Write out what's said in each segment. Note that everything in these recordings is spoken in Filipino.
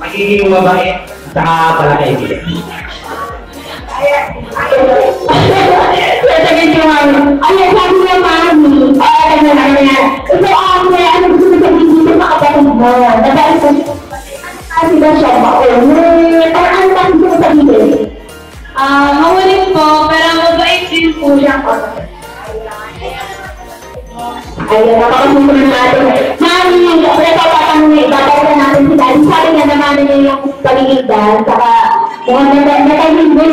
magiging mabait at saka pala kaibigan. Sasagot yung ano, ano sabi niya mami, ay ano na niya, ito ako na, ano gusto mo sabihin dito sa kapatid mo, nabalik ko kasi ba siya ba o, parang ano ba gusto mo? Ah, mahulit po, pero mabait din po siya. Ayan, napakasusunod natin namin yung napapatang na ibabaw na natin sila. Sabi nga naman niya yung pagiging dahil, saka kung ano na timing din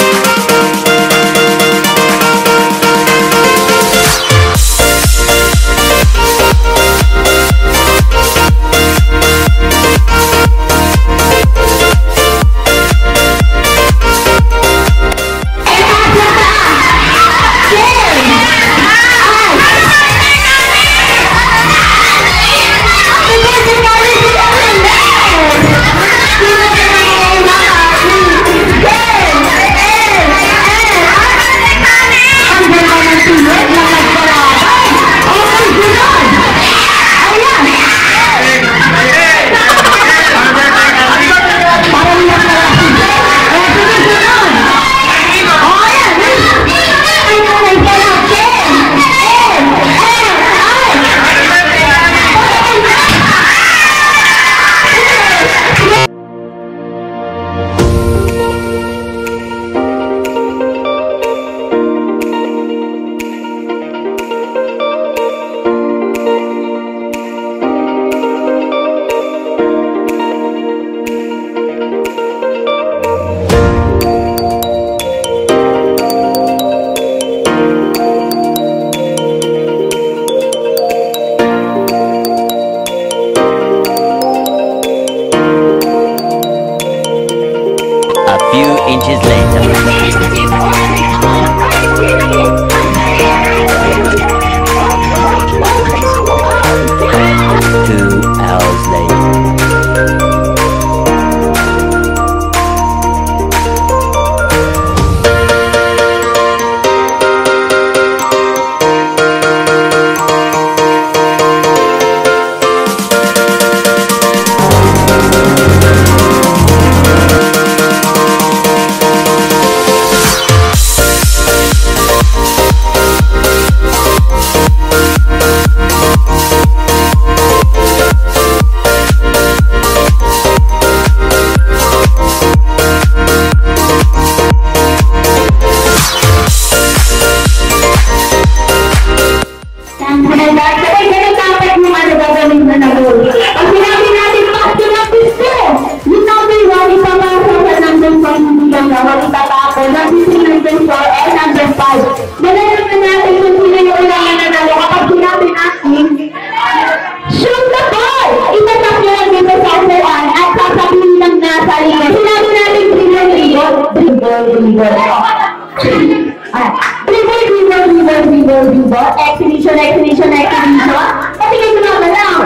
Exhibition, exhibition, exhibition. Patingin mo na lang.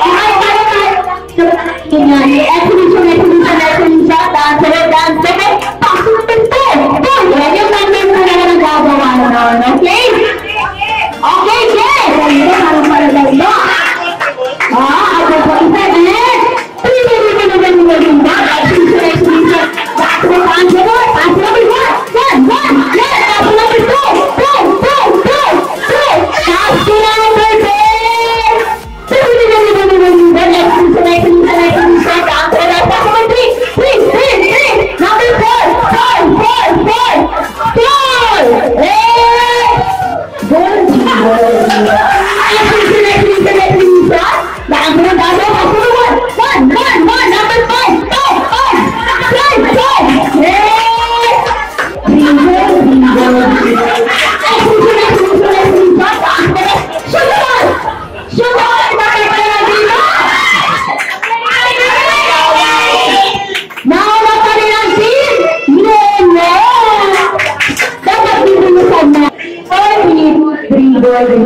Ay, ay, ay. Ganyan. Exhibition, exhibition, exhibition. Dancer, dancer. Pasok, pasok. Yan yung mga mga nagagawa na, okay? Lord,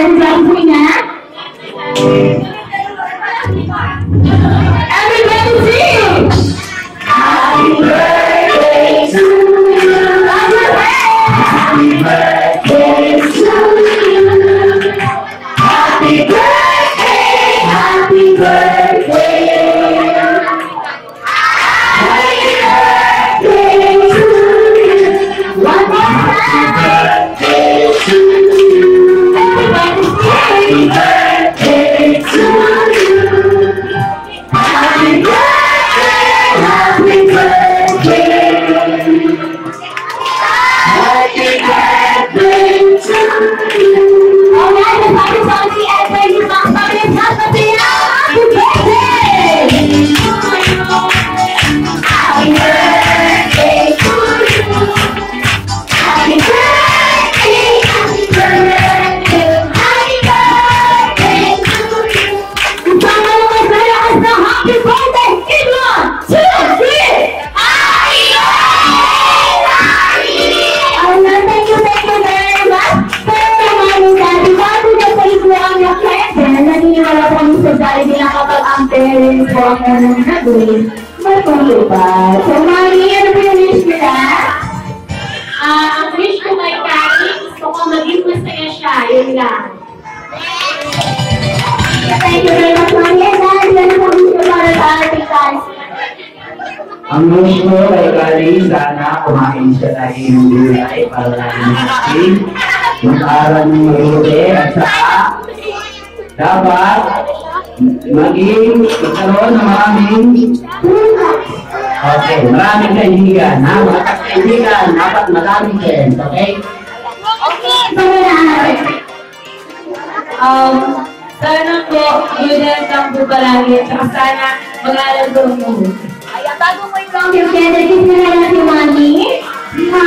and jumping and matulupad. So, mami, ano po yung wish nila? Ah, ang wish ko kay Kati, gusto ko maging masaya siya. Yun lang. Thank you very much, mami. And dahil yan ang wish ko para sa ating guys. Ang wish mo kay Kali, sana kumain siya dahil ng gulay para lagi natin. Mag-aral ng mabuti at saka dapat maging magkaroon ng maraming Okay, maraming kaibigan, ha? Mga kaibigan, dapat maraming friends, okay? Mo na. Um, sana po, health lang po palagi. Tsaka sana mag-aaral ko mabuti. Ayan, bago mo ikaw yung gender, kiss mo na lang si Mami. Ha,